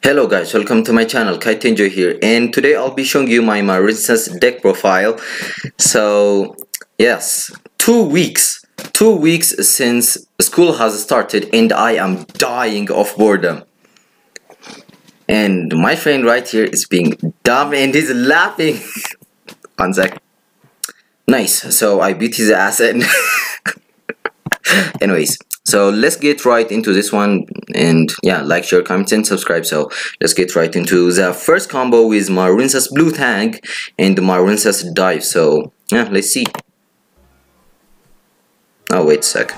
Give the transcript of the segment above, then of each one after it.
Hello guys, welcome to my channel, Kite Tenjo here and today I'll be showing you my Marincess deck profile. So yes, two weeks, two weeks since school has started and I am dying of boredom. And my friend right here is being dumb and he's laughing. One sec. Nice, so I beat his ass and anyways so let's get right into this one. And yeah like share comment and subscribe. So let's get right into the first combo with Marincess Blue Tang and Marincess dive. So yeah let's see. Oh wait a sec.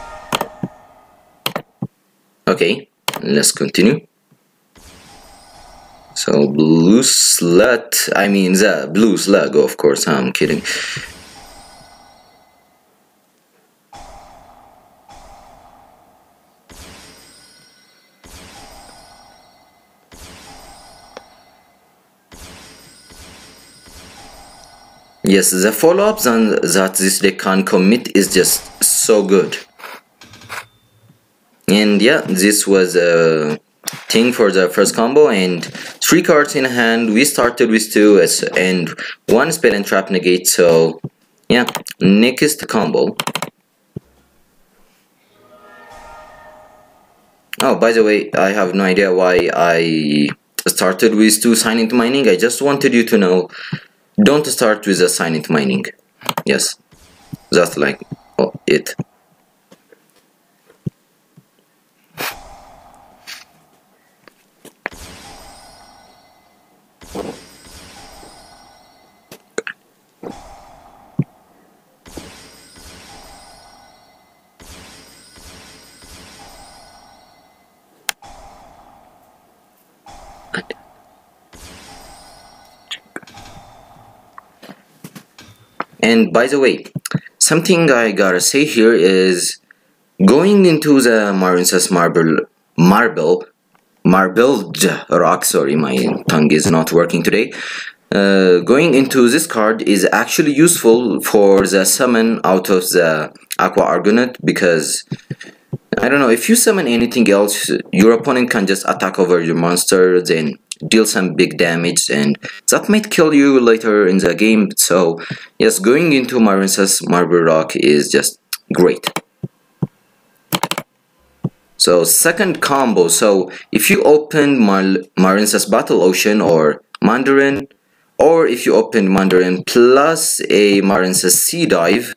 Okay let's continue. So blue slut I mean the blue slug of course I'm kidding Yes, the follow-ups and that this deck can commit is just so good. And yeah, this was a thing for the first combo and three cards in hand. We started with two and one spell and trap negate. So yeah, next combo. Oh, by the way, I have no idea why I started with two silent mining. I just wanted you to know don't start with a silent mining. Yes just like oh, it And by the way, something I gotta say here is going into the Marincess marble marble marble rock sorry my tongue is not working today. Uh, going into this card is actually useful for the summon out of the Aqua Argonaut because I don't know if you summon anything else your opponent can just attack over your monster then deal some big damage and that might kill you later in the game. So yes going into Marincess Marble Rock is just great. So second combo. So if you open Mar Marincess Battle Ocean or Mandarin or if you open Mandarin plus a Marincess Sea Dive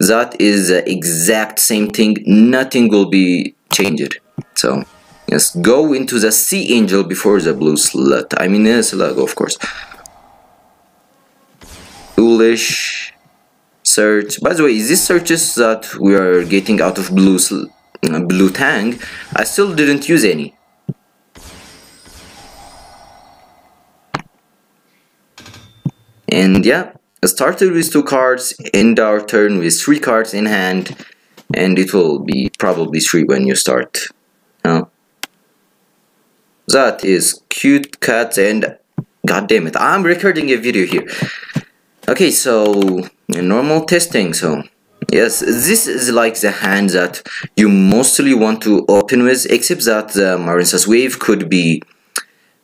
that is the exact same thing. Nothing will be changed. So Yes, go into the sea angel before the blue slut. I mean, a slug, of course. Foolish search. By the way, these searches that we are getting out of blue uh, Blue Tang, I still didn't use any. And yeah, I started with two cards, end our turn with three cards in hand, and it will be probably three when you start. Uh, that is cute cat and god damn it, I'm recording a video here. Okay, so normal testing, so yes, this is like the hand that you mostly want to open with, except that the Marincess Wave could be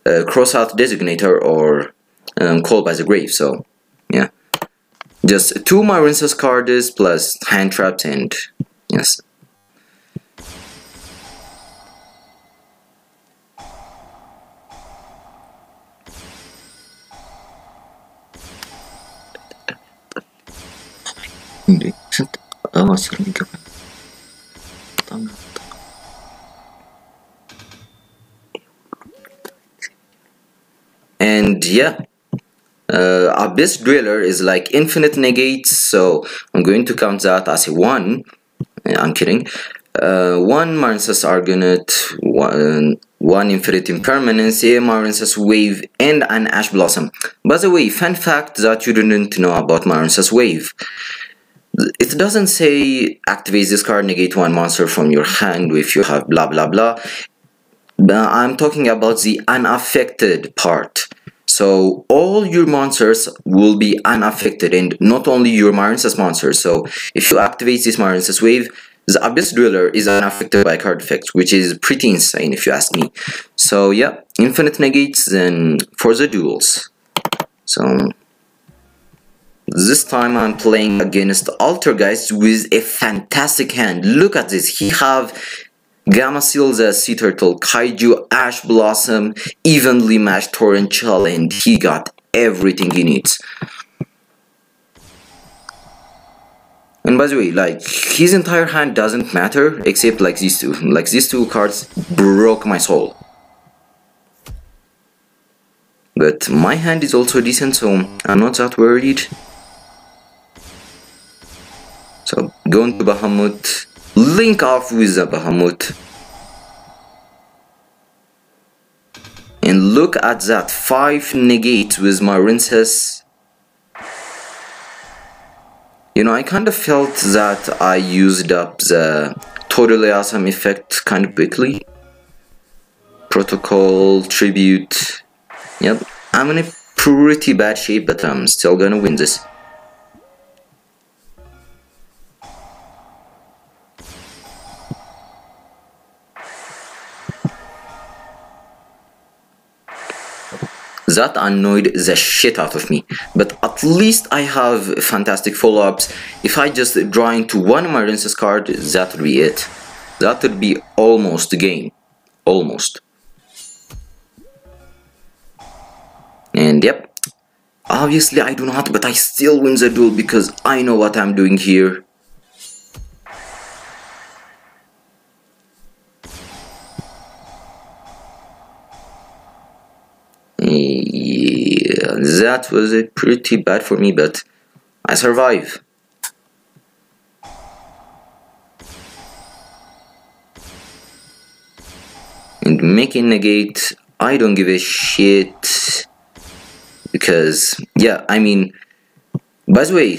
a cross-out designator or um, called by the grave, so yeah. Just two Marincess cards plus hand traps and yes. And yeah uh, Abyss Dweller is like infinite negates so I'm going to count that as a 1 I'm kidding. Uh, 1 Marincess Argonaut 1, one Infinite Impermanence, a Marincess Wave, and an Ash Blossom. By the way, fun fact that you didn't know about Marincess Wave it doesn't say activate this card, negate one monster from your hand if you have blah blah blah. I'm talking about the unaffected part. So all your monsters will be unaffected and not only your Marincess monsters. So if you activate this Marincess wave, the Abyss Dweller is unaffected by card effects, which is pretty insane if you ask me. So yeah, infinite negates then for the duels. So this time I'm playing against Altergeist with a fantastic hand. Look at this. He have Gameciel the Sea Turtle, Kaiju, Ash Blossom, evenly matched Torrential, and he got everything he needs. And by the way, like, his entire hand doesn't matter, except like these two. Like, these two cards broke my soul. But my hand is also decent, so I'm not that worried. So, going to Bahamut, link off with the Bahamut. And look at that, 5 negate with my Rincess. You know, I kind of felt that I used up the totally awesome effect kind of quickly. Protocol, Tribute, yep, I'm in a pretty bad shape, but I'm still gonna win this. That annoyed the shit out of me, but at least I have fantastic follow-ups. If I just draw into one of my Rince's card, that would be it. That would be almost the game. Almost. And yep, obviously I do not, but I still win the duel because I know what I'm doing here. Yeah, that was a pretty bad for me, but I survive. And making negate, I don't give a shit. Because, yeah, I mean, by the way,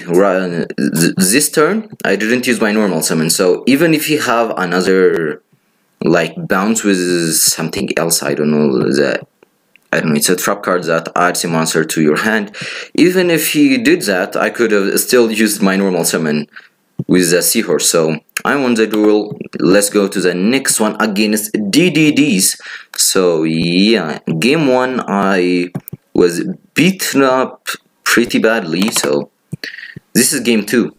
this turn, I didn't use my normal summon, so even if you have another, like, bounce with something else, I don't know, the Know, it's a trap card that adds a monster to your hand. Even if he did that, I could have still used my normal summon with the seahorse. So I won the duel. Let's go to the next one against DDDs. So yeah, game one I was beaten up pretty badly. So this is game two.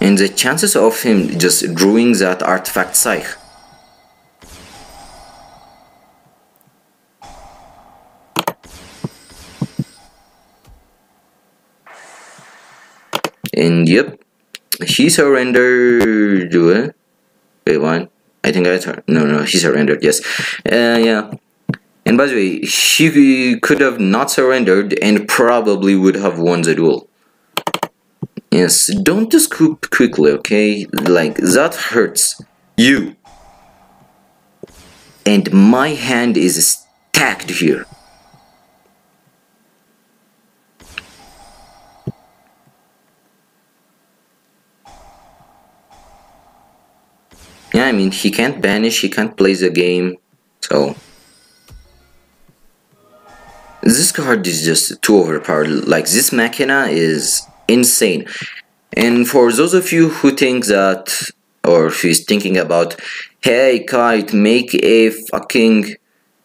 And the chances of him just drawing that Artifact Scythe and yep she surrendered wait one I think I no no she surrendered yes. Uh, yeah. And by the way she could have not surrendered and probably would have won the duel. Yes don't just scoop quickly okay? Like that hurts you. And my hand is stacked here yeah, I mean, he can't banish, he can't play the game, so... This card is just too overpowered, like, this Machina is insane. And for those of you who think that, or who's thinking about, hey, Kite, make a fucking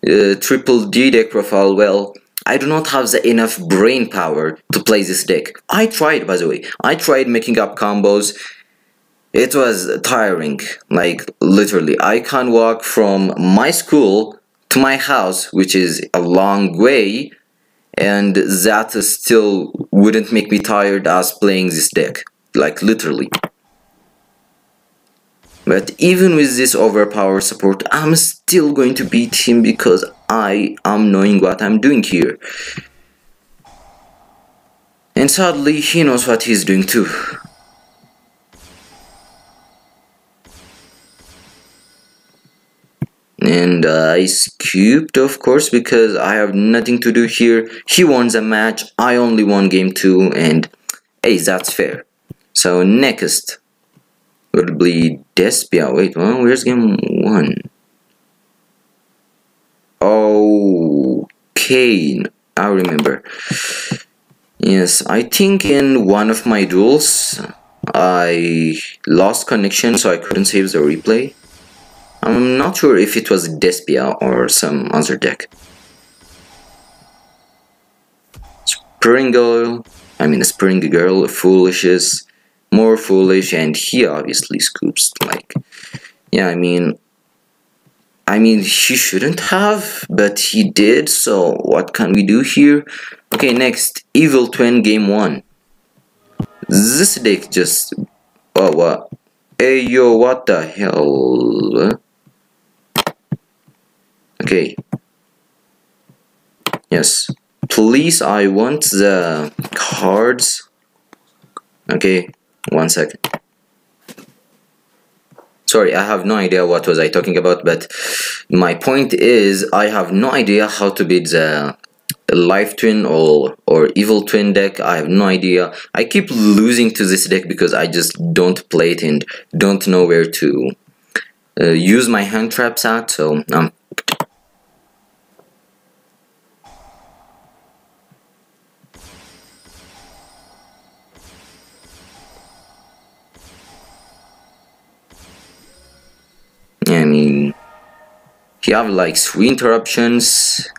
uh, triple D deck profile, well, I do not have the enough brain power to play this deck. I tried, by the way. I tried making up combos, it was tiring. Like literally i can't walk from my school to my house which is a long way and that still wouldn't make me tired as playing this deck. Like literally. But even with this overpower support I'm still going to beat him because I am knowing what I'm doing here. And sadly he knows what he's doing too and uh, I scooped of course because I have nothing to do here. He won the match. I only won game 2 and hey that's fair. So next. Will be Despia? Wait well, where's game 1 okay I remember. Yes, I think in one of my duels I lost connection so I couldn't save the replay. I'm not sure if it was Despia or some other deck. Springle, I mean Spring Girl, foolish is more foolish and he obviously scoops like yeah I mean I mean he shouldn't have but he did so what can we do here? Okay next evil twin game one. This deck just oh what hey yo what the hell okay. Yes. Please I want the cards. Okay. One second. Sorry I have no idea what was I talking about but my point is I have no idea how to beat the Live Twin or or evil twin deck. I have no idea. I keep losing to this deck because I just don't play it and don't know where to uh, use my hand traps at so I'm you have like three interruptions.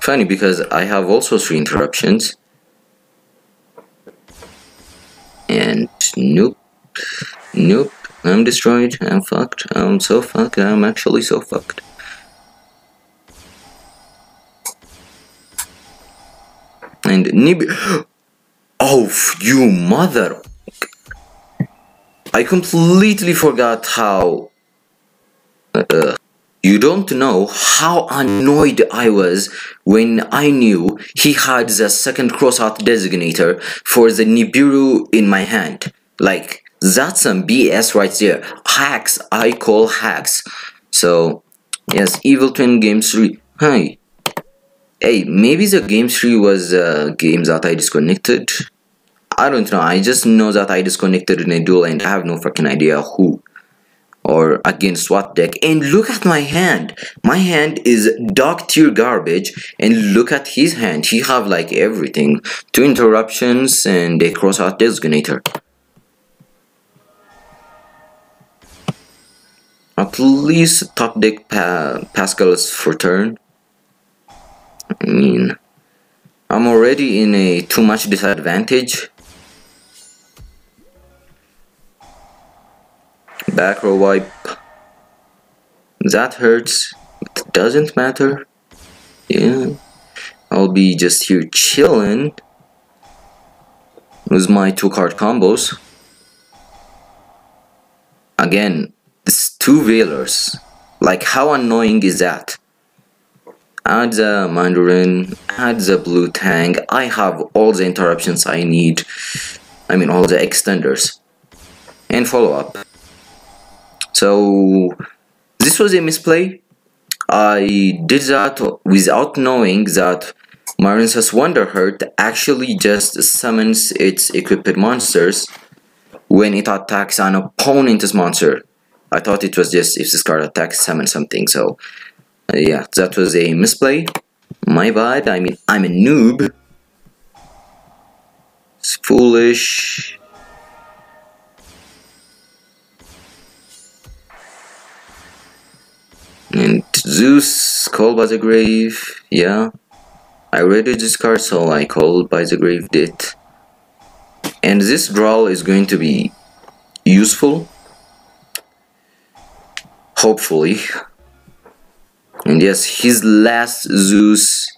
Funny because I have also three interruptions. And nope, nope, I'm destroyed, I'm fucked, I'm so fucked, I'm actually so fucked. And Nib- Oh, you mother I completely forgot how. Uh, you don't know how annoyed I was when I knew he had the second crossout designator for the Nibiru in my hand. Like, that's some BS right there. Hacks, I call hacks. So, yes, Evil Twin Game 3. Hi. Hey, maybe the Game 3 was uh, games that I disconnected. I don't know. I just know that I disconnected in a duel and I have no fucking idea who or against what deck. And look at my hand. My hand is dog tier garbage. And look at his hand. He have like everything. Two interruptions and a cross out designator. At least top deck pa Pascal's for turn. I mean, I'm already in a too much disadvantage. Back row wipe. That hurts it doesn't matter. Yeah I'll be just here chilling with my two card combos. Again it's two veilers like how annoying is that? Add the Mandarin, add the Blue Tang, I have all the interruptions I need, I mean all the extenders, and follow up. So this was a misplay. I did that without knowing that Marincess Wonderheart actually just summons its equipped monsters when it attacks an opponent's monster. I thought it was just if this card attacks, summon something. So yeah, that was a misplay. My bad. I mean, I'm a noob. It's foolish. And Zeus called by the grave, yeah. I read this card so I called by the grave did. And this draw is going to be useful. Hopefully. And yes, his last Zeus,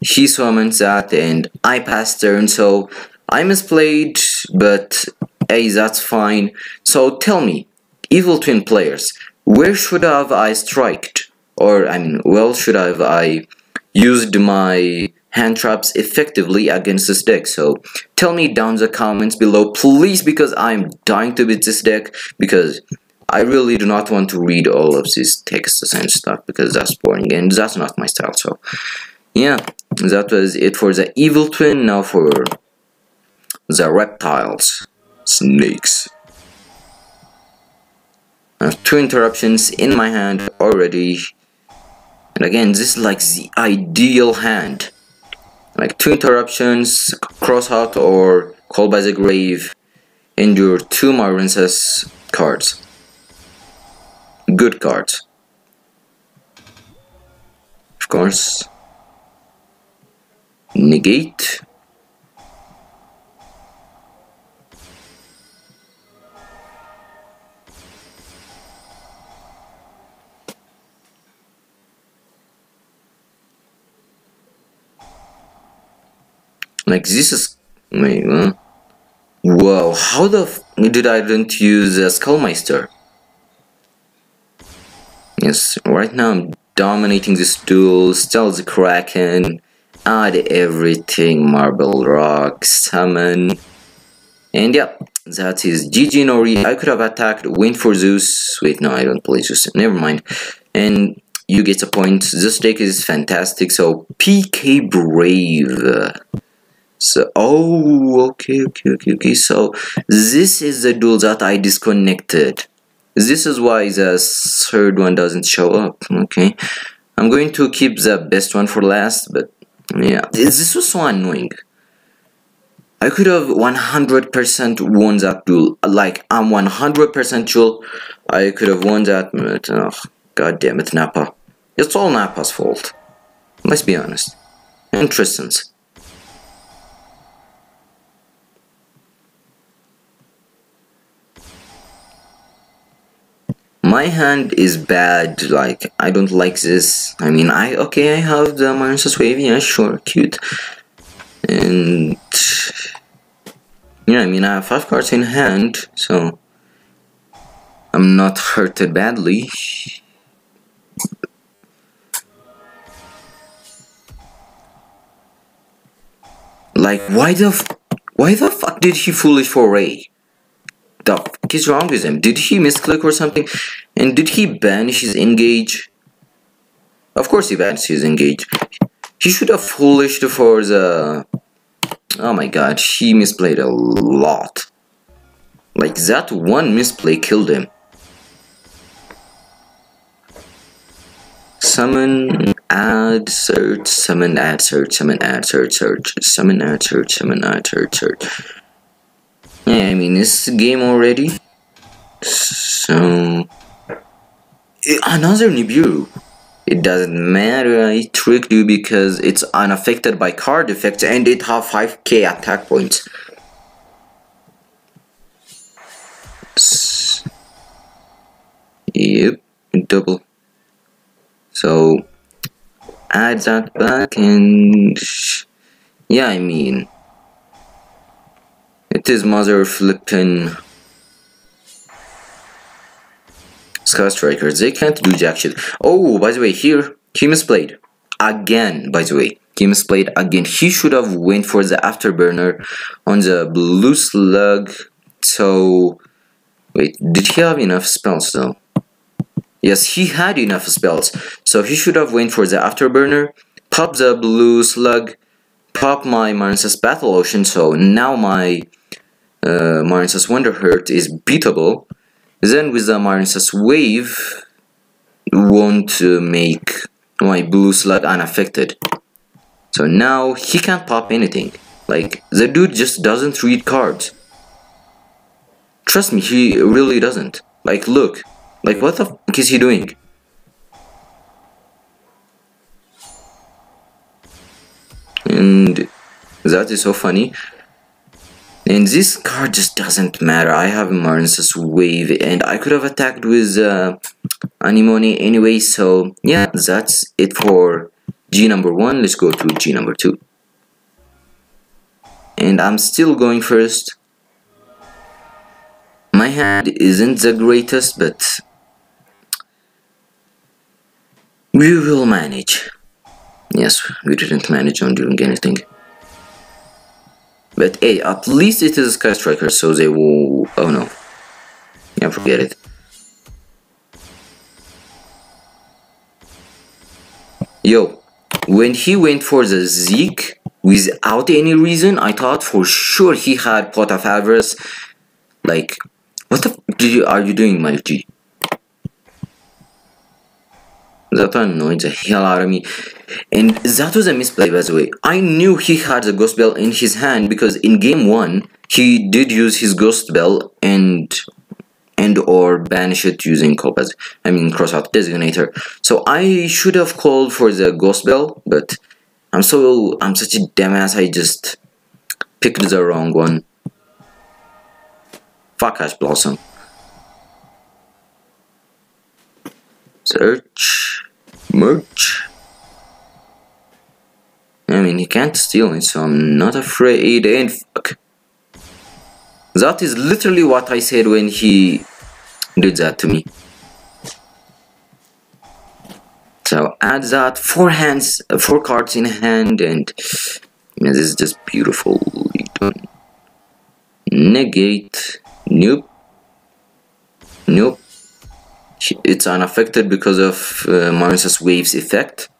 he summons that and I passed turn so I misplayed, but hey, that's fine. So tell me, Evil Twin players, where should have I striked? Or, I mean, well should have I used my hand traps effectively against this deck? So, tell me down the comments below, please, because I'm dying to beat this deck, because I really do not want to read all of this texts and stuff, because that's boring, and that's not my style, so, yeah, that was it for the Evil Twin, now for the reptiles, snakes. I have two interruptions in my hand already. And again, this is like the ideal hand. Like two interruptions, cross out or call by the grave, and your two Marincess cards. Good cards. Of course. Negate. Like this is wait, huh? Whoa, how the f did I didn't use a Skullmeister? Yes, right now I'm dominating this duel, still the Kraken, add everything, Marble Rock, Summon, and yeah, that is GG Nori. I could have attacked, went for Zeus, wait no I don't play Zeus, never mind, and you get a point, this deck is fantastic, so PK Brave. So, oh, okay, okay, okay, okay. So, this is the duel that I disconnected. This is why the third one doesn't show up. Okay. I'm going to keep the best one for last, but yeah. This was so annoying. I could have 100% won that duel. Like, I'm 100% sure I could have won that, but, oh, god damn it, Nappa. It's all Nappa's fault. Let's be honest. And my hand is bad like I don't like this. I mean I okay I have the Marincess wave yeah sure cute. And yeah I mean I have five cards in hand so I'm not hurted badly. Like why the why the fuck did he foolish for Ray the fuck is wrong with him? Did he misclick or something? And did he banish his engage? Of course he banished his engage. He should have foolished for the... Oh my god, he misplayed a lot. Like that one misplay killed him. Summon, add, search, summon, add, search, summon, add, search, search, summon, add, search, summon, add, search, search. Yeah, I mean, it's a game already. So... Another Nibiru. It doesn't matter, I tricked you because it's unaffected by card effects and it have 5k attack points. Yep, double. So, add that back and... Yeah, I mean... It is mother flipping Sky Strikers. They can't do jack shit. Oh, by the way, here, he misplayed. Again, by the way. He misplayed again. He should have went for the afterburner on the blue slug. So, wait, did he have enough spells though? Yes, he had enough spells. So he should have went for the afterburner, pop the blue slug, pop my Marincess Battle Ocean. So now my uh, Marincess Wonderheart is beatable, then with the Marincess Wave, won't uh, make my Blue Slug unaffected. So now he can't pop anything. Like, the dude just doesn't read cards. Trust me, he really doesn't. Like, look. Like, what the is he doing? And that is so funny. And this card just doesn't matter. I have Marincess Wave and I could have attacked with uh, Anemone anyway. So yeah, that's it for G number 1. Let's go to G number 2. And I'm still going first. My hand isn't the greatest, but we will manage. Yes, we didn't manage on doing anything. But hey, at least it is a Sky Striker, so they will... Oh no. Yeah, forget it. Yo, when he went for the Zeke, without any reason, I thought for sure he had Pot of Avarice. Like, what the f are you doing, my G? That annoyed the hell out of me. And that was a misplay, by the way. I knew he had the Ghost Belle in his hand because in game 1, he did use his Ghost Belle and and or banish it using Copas. I mean crossout designator. So I should have called for the Ghost Belle, but I'm so I'm such a dumbass I just picked the wrong one. Fuck Ash Blossom. Search. Merch. I mean, he can't steal it, so I'm not afraid. And fuck. That is literally what I said when he did that to me. So add that four hands, uh, four cards in hand, and this is just beautiful. Negate. Nope. Nope. It's unaffected because of uh, waves effect.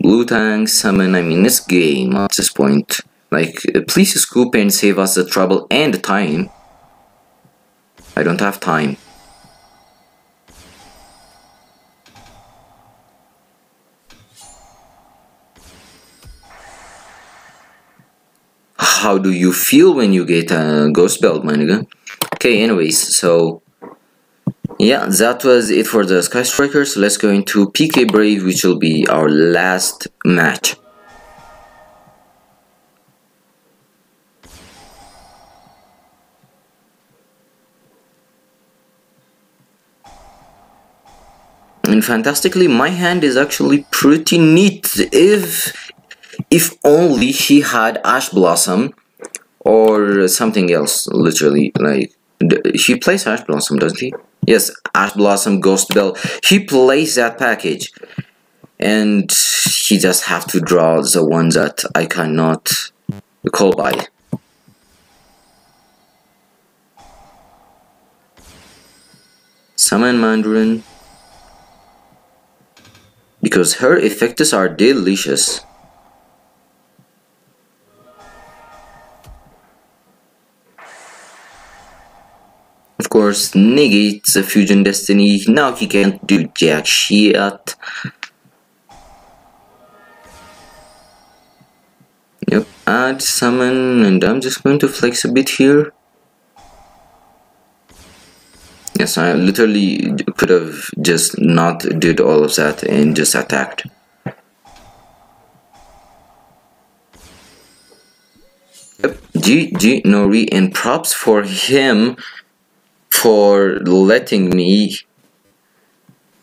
Blue Tang summon. I mean, this game at this point. Like, uh, please scoop and save us the trouble and the time. I don't have time. How do you feel when you get a ghost belt, my nigga? Okay, anyways, so yeah, that was it for the Sky Strikers. Let's go into PK Brave, which will be our last match. and fantastically my hand is actually pretty neat if if only he had ash blossom or something else literally like he plays ash blossom doesn't he? Yes ash blossom Ghost Belle. He plays that package. And he just have to draw the ones that i cannot call by. Summon mandarin. Because her effects are delicious. Course, negates the fusion destiny. Now he can't do jack shit. Yep, add summon, and I'm just going to flex a bit here. Yes, I literally could have just not did all of that and just attacked. Yep, GG Nori and props for him for letting me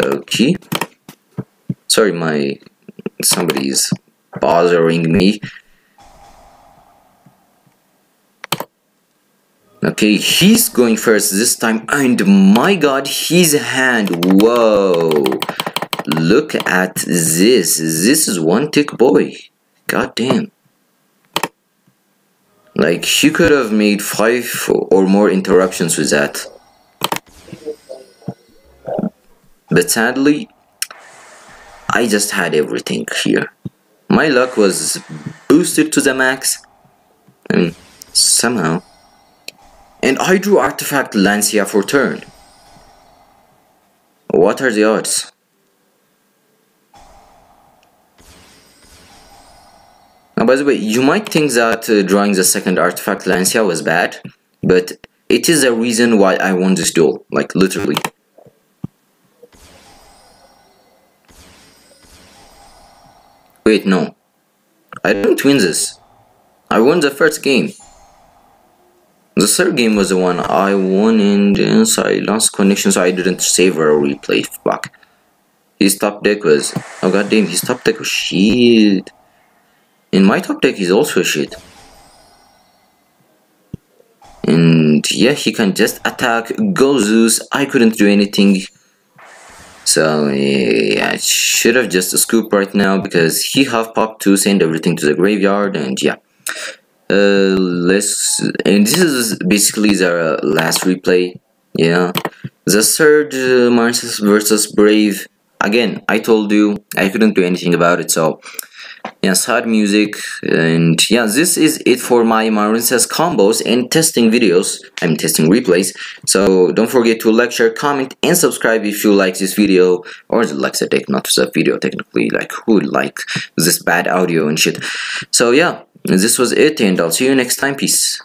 uh, okay sorry my somebody's bothering me Okay, he's going first this time, and my god, his hand, whoa. Look at this, this is one tick boy. God damn. Like, he could have made five or more interruptions with that. But sadly, I just had everything here. My luck was boosted to the max. Mean, somehow. And I drew Artifact Lancia for turn. What are the odds? Now, by the way, you might think that uh, drawing the second Artifact Lancia was bad, but it is a reason why I won this duel, like literally. Wait, no. I didn't win this. I won the first game. The third game was the one I won and the so I lost connection so I didn't save or replay. Fuck. His top deck was oh god damn his top deck was shit. And my top deck is also shit. And yeah, he can just attack, go Zeus. I couldn't do anything. So yeah, I should have just scooped right now because he have popped to send everything to the graveyard and yeah. Uh, let's and this is basically the last replay yeah the third uh, versus Brave again I told you I couldn't do anything about it so yeah sad music and yeah this is it for my Marvin's combos and testing videos. I'm testing replays. So don't forget to like share comment and subscribe if you like this video or like the take not the video technically like who like this bad audio and shit. So yeah this was it and I'll see you next time. Peace